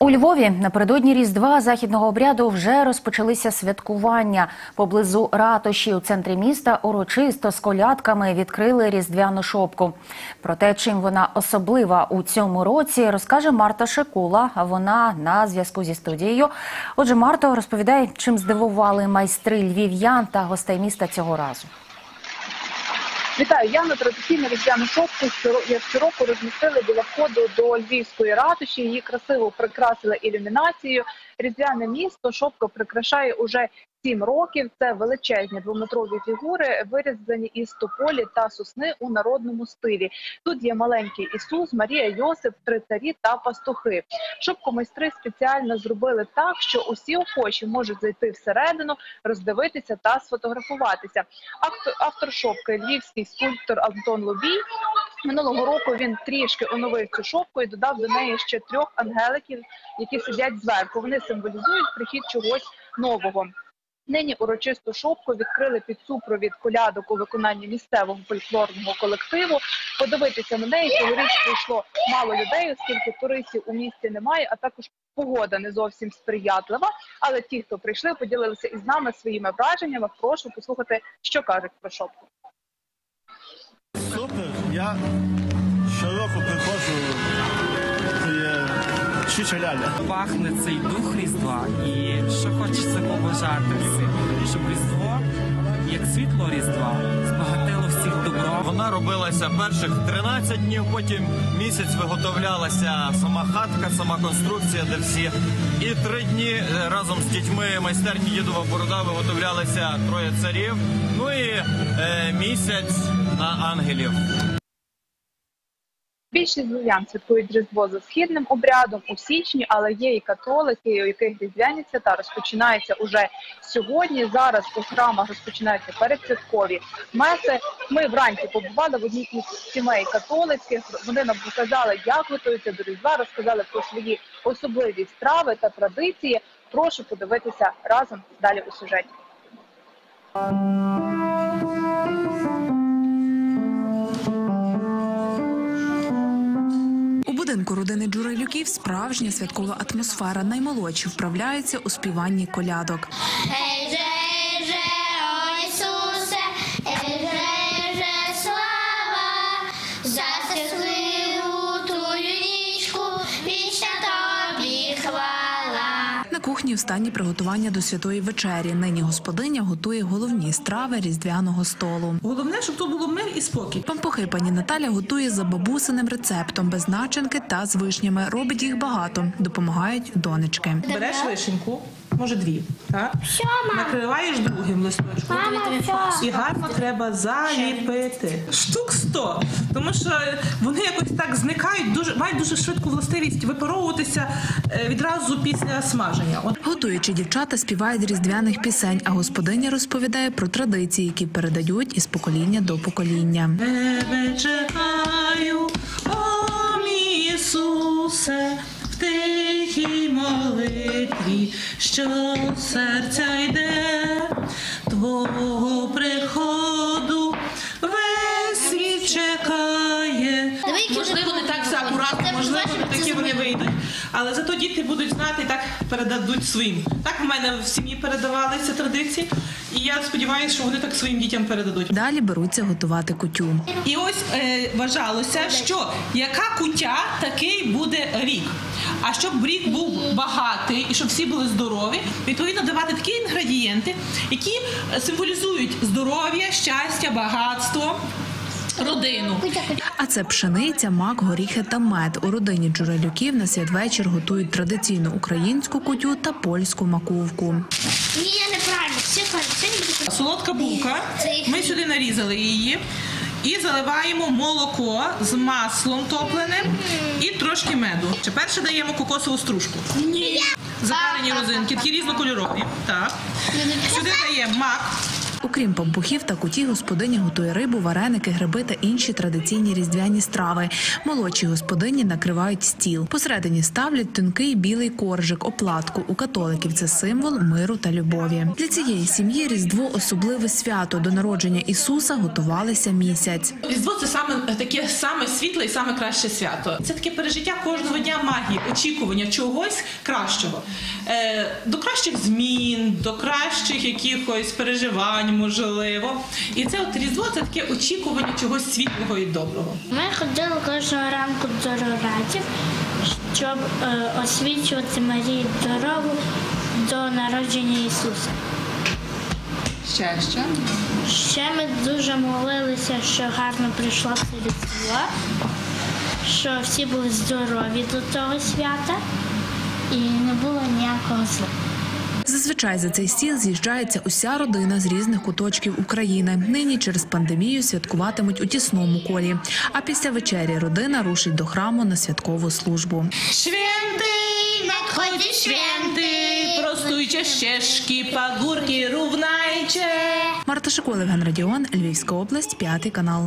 У Львові напередодні Різдва західного обряду вже розпочалися святкування. Поблизу ратуші у центрі міста урочисто з колядками відкрили різдвяну шопку. Про те, чим вона особлива у цьому році, розкаже Марта Шикула. А вона на зв'язку зі студією. Отже, Марто розповідає, чим здивували майстри львів'ян та гостей міста цього разу. Вітаю, я на традиційну різдвяну шопку щороку розмістили біля входу до Львівської ратуші. Її красиво прикрасили ілюмінацією. Різдвяне місто шопка прикрашає уже сім років. Це величезні двометрові фігури, вирізані із тополі та сосни у народному стилі. Тут є маленький Ісус, Марія, Йосип, три царі та пастухи. Шопку майстри спеціально зробили так, що усі охочі можуть зайти всередину, роздивитися та сфотографуватися. Автор, автор шопки львівський скульптор Антон Лобій. Минулого року він трішки оновив цю шопку і додав до неї ще трьох ангеликів, які сидять зверху. Вони символізують прихід чогось нового. Нині урочисту шопку відкрили під супровід колядок у виконанні місцевого фольклорного колективу. Подивитися на неї цьогоріч прийшло мало людей, оскільки туристів у місті немає, а також погода не зовсім сприятлива. Але ті, хто прийшли, поділилися із нами своїми враженнями. Прошу послухати, що кажуть про шопку. Супер. Я щороку приходжу. Щуча ляля. пахне цей дух Різдва, і що хочеться побажати всім, щоб Різдво, як світло Різдва, збагатило всіх добро. Вона робилася перших 13 днів, потім місяць виготовлялася сама хатка, сама конструкція, де всі. І три дні е, разом з дітьми майстерні Дідова Борода виготовлялися троє царів. Ну і е, місяць на ангелів. Більшість львів'ян святкують Різдво за східним обрядом у січні, але є і католики, у яких різдвяні свята розпочинаються уже сьогодні. Зараз у храмах розпочинаються передсвяткові меси. Ми вранці побували в одній із сімей католицьких. Вони нам показали, як готуються до Різдва, розказали про свої особливі страви та традиції. Прошу подивитися разом далі у сюжеті. Джурайлюків справжня святкова атмосфера. Наймолодші вправляються у співанні колядок. На кухні в стані приготування до святої вечері. Нині господиня готує головні страви різдвяного столу. Головне, щоб тут було мир і спокій. Пампухи пані Наталя готує за бабусиним рецептом без начинки та з вишнями. Робить їх багато. Допомагають донечки. Береш вишеньку, може дві, так? Що? Накриваєш другим листочком. Мама, що? І гарно треба заліпити. Штук 100. Тому що вони якось так зникають, дуже мають дуже швидку властивість випаровуватися е, відразу після смаження. От Готуючи дівчата співають різдвяних пісень, а господиня розповідає про традиції, які передають із покоління до покоління. тебе чекаю, о мій Ісусе, тихій молитві, що серця йде, Твого приходу весь світ чекає. Можливо, не так все акуратно, можливо, не такі вони вийдуть. Але зато діти будуть знати і так передадуть своїм. Так в мене в сім'ї передавалися традиції, і я сподіваюся, що вони так своїм дітям передадуть. Далі беруться готувати кутю. І ось е, вважалося, що яка куття, такий буде рік. А щоб рік був багатий і щоб всі були здорові, відповідно давати такі інгредієнти, які символізують здоров'я, щастя, багатство, родину. А це пшениця, мак, горіхи та мед. У родині Джурелюків на святвечір готують традиційну українську кутю та польську маковку. Ні, я не. Солодка булка. Ми сюди нарізали її. І заливаємо молоко з маслом топленим і трошки меду. Чи перше даємо кокосову стружку. Ні. Запарені розинки, такі різнокольорові. Так. Сюди даємо мак. Окрім пампухів та куті, господиня готує рибу, вареники, гриби та інші традиційні різдвяні страви. Молодші господині накривають стіл. Посередині ставлять тонкий білий коржик, оплатку. У католиків це символ миру та любові. Для цієї сім'ї Різдво особливе свято. До народження Ісуса готувалися місяць. Різдво це саме таке саме світле і саме краще свято. Це таке пережиття кожного дня магії, очікування чогось кращого, е, до кращих змін, до кращих якихось переживань, можливо. І це от різдво це таке очікування чогось світлого і доброго. Ми ходили кожного ранку до роратів, щоб е, освічувати Марії дорогу до народження Ісуса. Ще що? Ще ми дуже молилися, що гарно прийшло це різдво, що всі були здорові до того свята і не було ніякого зла. Зазвичай за цей стіл з'їжджається уся родина з різних куточків України. Нині через пандемію святкуватимуть у тісному колі. А після вечері родина рушить до храму на святкову службу. Święty nadchodzi święty, prostujcie ścieżki, pagórki równajcie. Марта Шиколев, Ген Радіон, Львівська область, п'ятий канал.